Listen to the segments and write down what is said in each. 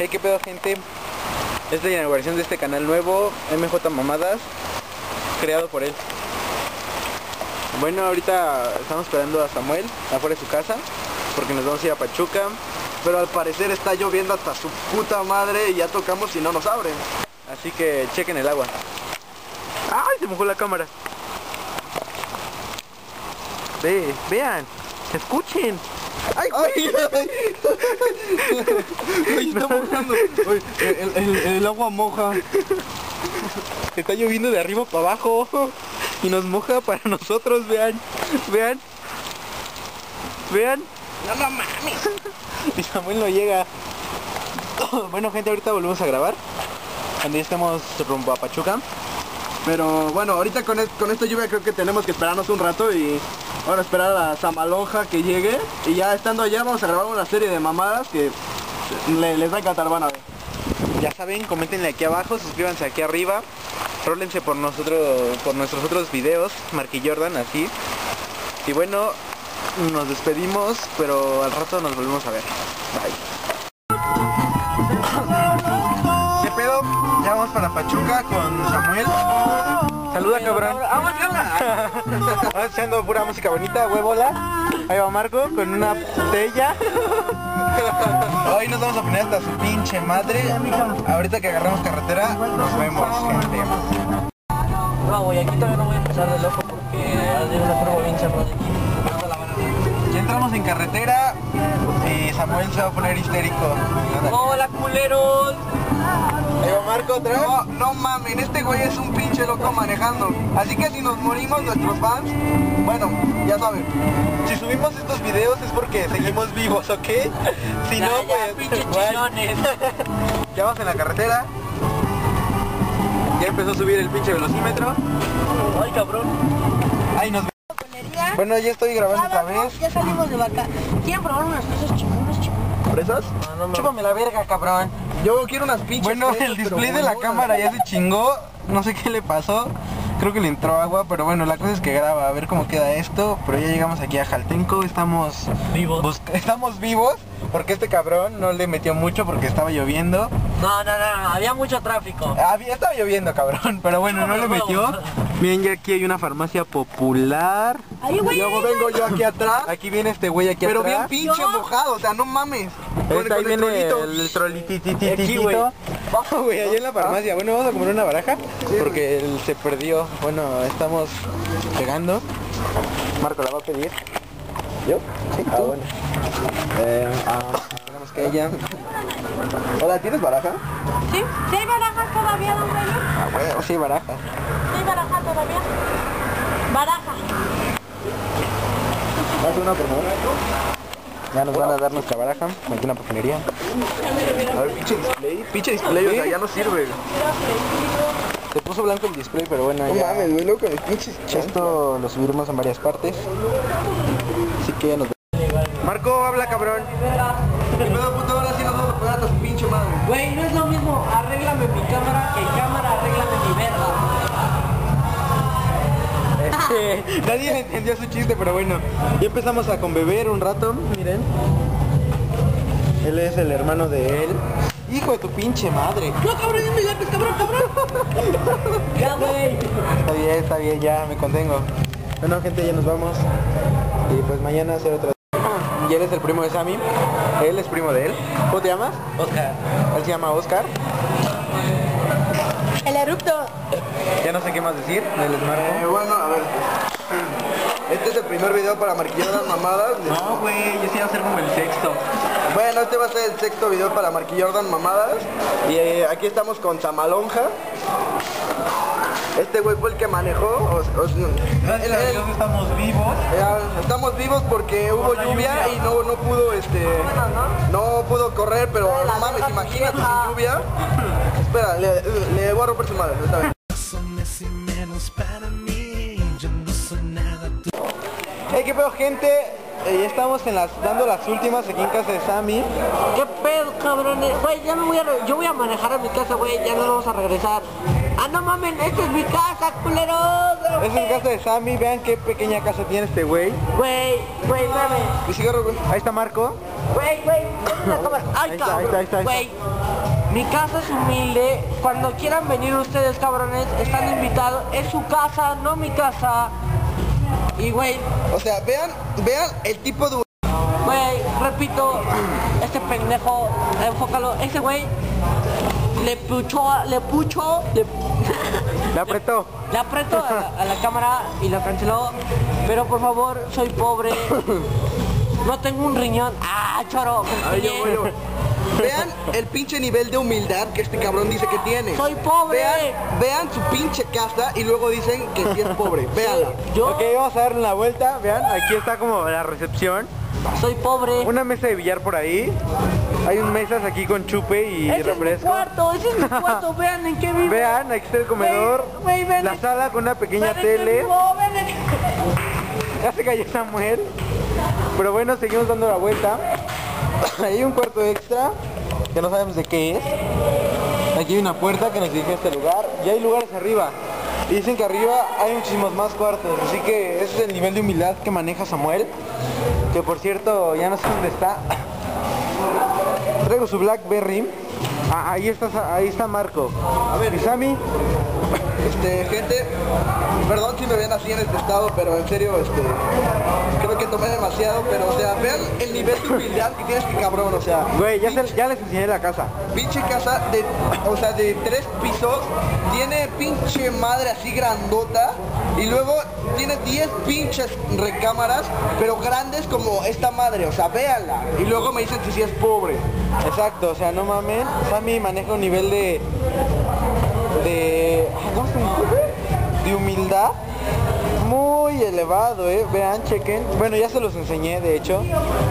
Hey, qué pedo gente. Es la inauguración de este canal nuevo, MJ Mamadas, creado por él. Bueno, ahorita estamos esperando a Samuel afuera de su casa, porque nos vamos a ir a Pachuca. Pero al parecer está lloviendo hasta su puta madre y ya tocamos y no nos abren. Así que chequen el agua. ¡Ay! Se mojó la cámara. Ve, vean, escuchen. ¡Ay, güey! Ay, está mojando. El, el- el agua moja. Está lloviendo de arriba para abajo y nos moja para nosotros, vean, vean, vean. No, no mames. Y Samuel no llega. Bueno gente, ahorita volvemos a grabar. Cuando ya estemos rumbo a Pachuca. Pero bueno, ahorita con, con esta lluvia creo que tenemos que esperarnos un rato y ahora esperar a la Zamalonja que llegue. Y ya estando allá vamos a grabar una serie de mamadas que le- les va a encantar, van a ver. Ya saben, comentenle aquí abajo, suscríbanse aquí arriba. Rólense por nosotros, por nuestros otros videos, Marky Jordan, así. Y bueno, nos despedimos, pero al rato nos volvemos a ver. Bye. Cabrón. Vamos echando pura música bonita, huevola. Ahí va Marco con una botella. Hoy nos vamos a poner hasta su pinche madre. Ahorita que agarramos carretera, nos vemos, gente. No, güey, aquí todavía no voy a empezar de loco porque hay una prueba bien cerrada aquí. Ya entramos en carretera y Samuel se va a poner histérico. ¡Hola, culeros! Marco otra vez. No, no mamen, este güey es un pinche loco manejando. Así que si nos morimos nuestros fans, bueno, ya saben. Si subimos estos videos es porque seguimos vivos, ¿ok? Si Ya, no, ya, pues... chillones. Ya vamos en la carretera. Ya empezó a subir el pinche velocímetro. Ay, cabrón. Ahí nos Bueno, ya estoy grabando otra vez. Ya salimos de vaca. ¿Quieren probar unas cosas chingonas, chingonas? ¿Fresas? Chúpame la verga, cabrón. Yo quiero unas pinches Bueno, el display de la cámara ya se chingó. No sé qué le pasó. Creo que le entró agua, pero bueno, la cosa es que graba, a ver cómo queda esto. Pero ya llegamos aquí a Jaltenco, estamos Vivos. estamos vivos porque este cabrón no le metió mucho porque estaba lloviendo. No, no, no, no, había mucho tráfico. Había estaba lloviendo, cabrón, pero bueno, no le metió. Miren, ya aquí hay una farmacia popular. Ahí, güey. Luego vengo yo aquí atrás, Aquí viene este güey aquí pero bien atrás. pinche mojado, o sea, no mames. Con, ahí con el viene trolito. el, el trolititititito. Aquí, güey. Vamos, güey, allá en la farmacia. Bueno, vamos a comer una baraja porque él se perdió. Bueno, estamos llegando. Marco la va a pedir. ¿Yo? Sí, ah, bueno. Eh, ah, ella. Hola, ¿tienes baraja? ¿Sí? ¿Sí hay baraja todavía, don? Ah, bueno, sí, baraja. ¿Sí hay baraja todavía? Baraja. Haz una por favor. Ya nos van a dar nuestra baraja. Aquí una papelería. A ver, pinche display. Pinche display, o sea, ya no sirve. Se puso blanco el display, pero bueno, No ya. mames, loco, el pinche Esto lo subiremos en varias partes. Así que ya nos Marco, habla cabrón. ¿Qué pedo, puto? Ahora sí nos vamos a pinche madre. Güey, no es lo mismo, arréglame mi cámara que cámara, arréglame mi verga. Este, nadie entendió su chiste, pero bueno. Ya empezamos a conbeber un rato, miren. Él es el hermano de él. Hijo de tu pinche madre. No, cabrón, mi lápiz, cabrón, cabrón. Ya, güey. Está bien, está bien, ya me contengo. Bueno, gente, ya nos vamos. Y pues mañana hacer otra. Y él es el primo de Sammy. Él es primo de él. ¿Cómo te llamas? Oscar. Él se llama Oscar. El erupto. Ya no sé qué más decir. Él es Eh, bueno, a ver. Este es el primer video para marquillar las mamadas. No, güey, yo sí iba a ser como el sexto. Bueno, este va a ser el sexto video para Marquis Jordan Mamadas. Y eh, aquí estamos con Zamalonja. Este güey fue el que manejó. o- o- Gracias a Dios estamos vivos. eh, estamos vivos porque hubo lluvia y no, no pudo este no pudo correr, pero no mames, imagínate sin lluvia. Espera, le, le voy a romper su madre. ahorita ven. Hey, qué pedo, gente. Eh, ya estamos en las, dando las últimas aquí en casa de Sammy. ¿Qué pedo, cabrones? Güey, ya me voy a... Yo voy a manejar a mi casa, güey, ya no vamos a regresar. Ah, no mamen, esta es mi casa, culeros. Esa es casa de Sammy. Vean qué pequeña casa tiene este güey. Güey, güey, mames. Mi cigarro, güey. Ahí está Marco. Güey, güey, la Ahí está, ahí está, ahí está, ahí cabrón. Güey, mi casa es humilde. Cuando quieran venir ustedes, cabrones, están invitados. Es su casa, no mi casa. Y, güey, O sea, vean, vean el tipo de... güey, repito, este pendejo, enfócalo, ese güey le puchó, le puchó, le, Le apretó. le apretó a la, a la cámara y lo canceló. Pero por favor, soy pobre. No tengo un riñón. Ah, choro. Ay, yo. Vean el pinche nivel de humildad que este cabrón dice que tiene. Soy pobre. Vean, vean su pinche casa y luego dicen que sí es pobre. Véanla. Yo Ok, vamos a darle la vuelta. Vean, aquí está como la recepción. soy pobre. Una mesa de billar por ahí. Hay un mesas aquí con chupe y ese es mi refresco. cuarto, ese es mi cuarto. Vean en qué vivo. Vean, aquí está el comedor. La sala con una pequeña Ven tele. vivo, ven en- Ya se cayó Samuel. Pero bueno, seguimos dando la vuelta. Hay un cuarto extra que no sabemos de qué es. Aquí hay una puerta que nos dirige a este lugar. Y hay lugares arriba. Y dicen que arriba hay muchísimos más cuartos. Así que ese es el nivel de humildad que maneja Samuel. Que por cierto, ya no sé dónde está. Traigo su Blackberry. Ah, ahí está, ahí está Marco. A ver, ¿y Sammy? Este, gente, perdón si me ven así en este estado, pero en serio, este, creo que tomé demasiado, pero o sea, vean el nivel de humildad que tiene este cabrón, o sea, Güey, ya, se- ya les enseñé la casa. pinche casa de, o sea, de tres pisos, tiene pinche madre así grandota, y luego tiene 10 pinches recámaras, pero grandes como esta madre, o sea, véanla, y luego me dicen que sí es pobre. Exacto, o sea, no mamen. Sammy maneja un nivel de. de. De humildad muy elevado, eh. Vean, chequen. Bueno, ya se los enseñé, de hecho.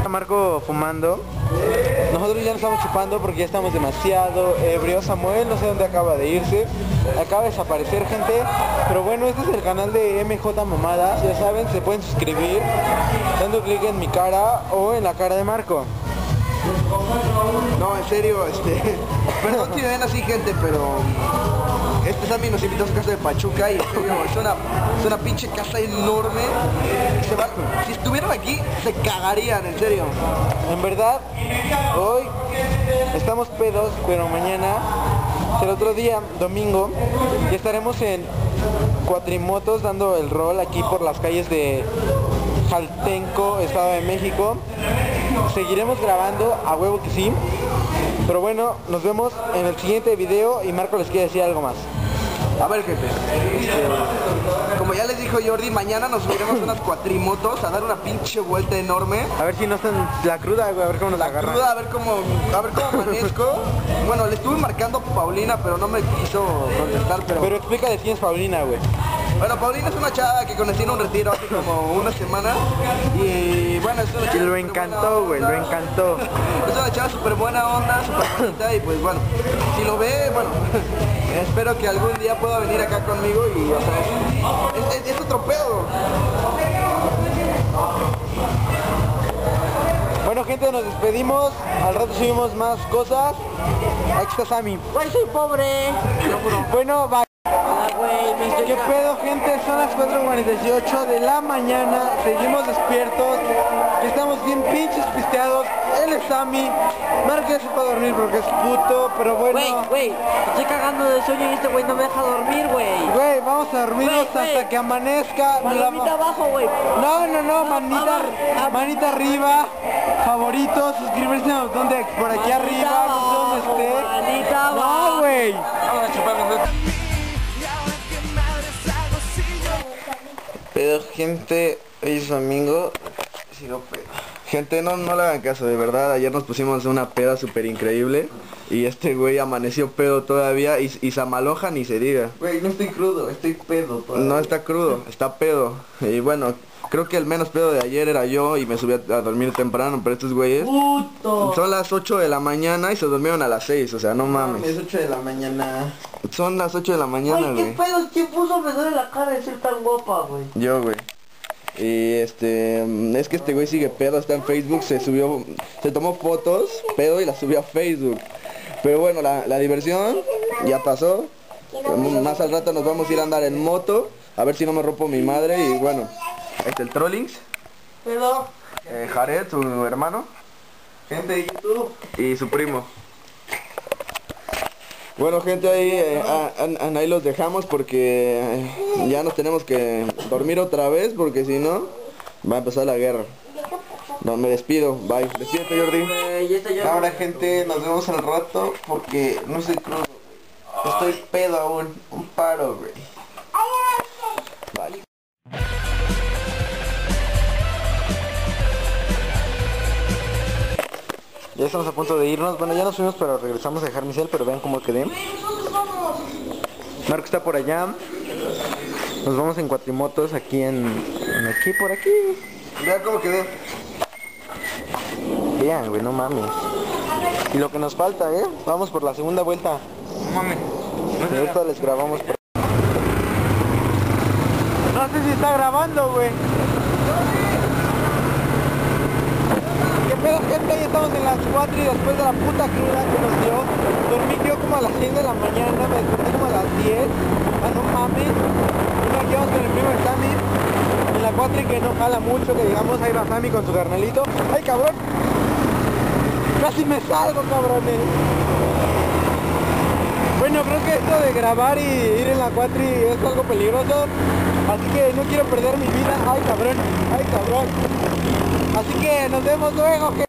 Marco fumando. Nosotros ya no estamos chupando porque ya estamos demasiado ebrios. Samuel no sé dónde acaba de irse. Acaba de desaparecer gente. Pero bueno, este es el canal de MJ Mamadas. Ya saben, se pueden suscribir dando clic en mi cara o en la cara de Marco. No, en serio, este, perdón si me ven así gente, pero este Sammy nos invitó a su casa de Pachuca y es una, es una pinche casa enorme. Si estuvieran aquí, se cagarían, en serio. En verdad, hoy estamos pedos, pero mañana, el otro día, domingo, estaremos en cuatrimotos dando el rol aquí por las calles de Jaltenco, Estado de México. Seguiremos grabando, a huevo que sí. Pero bueno, nos vemos en el siguiente video y Marco les quiere decir algo más. A ver, jefe, este, como ya les dijo Jordi, mañana nos subiremos unas cuatrimotos a dar una pinche vuelta enorme. A ver si no está en la cruda, güey, a ver cómo nos agarra. Cruda, a ver cómo, a ver cómo amanezco. Bueno, le estuve marcando a Paulina, pero no me quiso contestar, pero... Pero explícale quién es Paulina, güey. Bueno, Paulina es una chava que conocí en un retiro hace como una semana y bueno, es una Y chava lo encantó, güey, lo encantó. Es una chava súper buena onda, súper bonita y pues bueno, si lo ve, bueno, espero que algún día pueda venir acá conmigo y o sea, es, es- es otro pedo. Bueno gente, nos despedimos. Al rato subimos más cosas. Aquí está Sammy. Güey, soy pobre. Bueno, bye. 4.48 de la mañana. Seguimos despiertos. Estamos bien pinches pisteados. Él es Sammy. Ya se fue a dormir porque es puto. Pero bueno. Güey, güey, estoy cagando de sueño y este güey no me deja dormir, güey. Güey, vamos a dormirnos hasta que amanezca. La- Palomita abajo, güey. No, no, no, manita, Ah, manita arriba, favorito, suscribirse al botón de por aquí arriba, esté. Manita abajo. No, güey. Pedo, gente, hoy es domingo, sigo pedo. Gente, no, no le hagan caso, de verdad, ayer nos pusimos una peda súper increíble y este güey amaneció pedo todavía y, y Samaloja ni se diga. Güey, no estoy crudo, estoy pedo. No está crudo, está pedo. Y bueno, creo que el menos pedo de ayer era yo y me subí a, a dormir temprano, pero estos güeyes Puto. son las 8 de la mañana y se durmieron a las 6, o sea, no Es mames. 8 de la mañana. Son las 8 de la mañana, Güey, ¿qué pedo? ¿Quién puso me duele la cara de ser tan guapa, güey? Yo, güey. Y este, es que este güey sigue pedo, está en Facebook, se subió, se tomó fotos, pedo y las subió a Facebook. Pero bueno, la, la diversión ya pasó. Más al rato nos vamos a ir a andar en moto, a ver si no me rompo mi madre y bueno, este el Trollings, Pero, eh, Jared, su hermano. Gente de YouTube. y su primo. Bueno gente ahí, eh, a- a- a- ahí los dejamos porque eh, ya nos tenemos que dormir otra vez porque si no va a empezar la guerra. No, me despido, bye. Despídete Jordi. Ahora gente, nos vemos al rato porque no estoy crudo. Estoy pedo aún. Un paro, güey. Ya estamos a punto de irnos. Bueno, ya nos fuimos, pero regresamos a dejar mi cel, pero vean cómo quedé. Marco está por allá. Nos vamos en cuatrimotos aquí en, en aquí, por aquí. Vean cómo quedé. Vean, güey, no mames. Y lo que nos falta, ¿eh? Vamos por la segunda vuelta. No mames. Y ahorita les grabamos. por- No sé si está grabando, güey. ¿Qué pedo, gente? Ya estamos en las 4 y después de la puta cruda que nos dio. Dormí yo como a las 6 de la mañana, me desperté como a las 10. Ah, no mames. Y aquí vamos con el primo Sammy. En la 4 y que no jala mucho, que digamos, ahí va Sammy con su carnalito. ¡Ay, cabrón! Casi me salgo, cabrones. Bueno, creo que esto de grabar y ir en la 4 es algo peligroso. Así que no quiero perder mi vida. Ay, cabrón. Ay, cabrón. Así que nos vemos luego.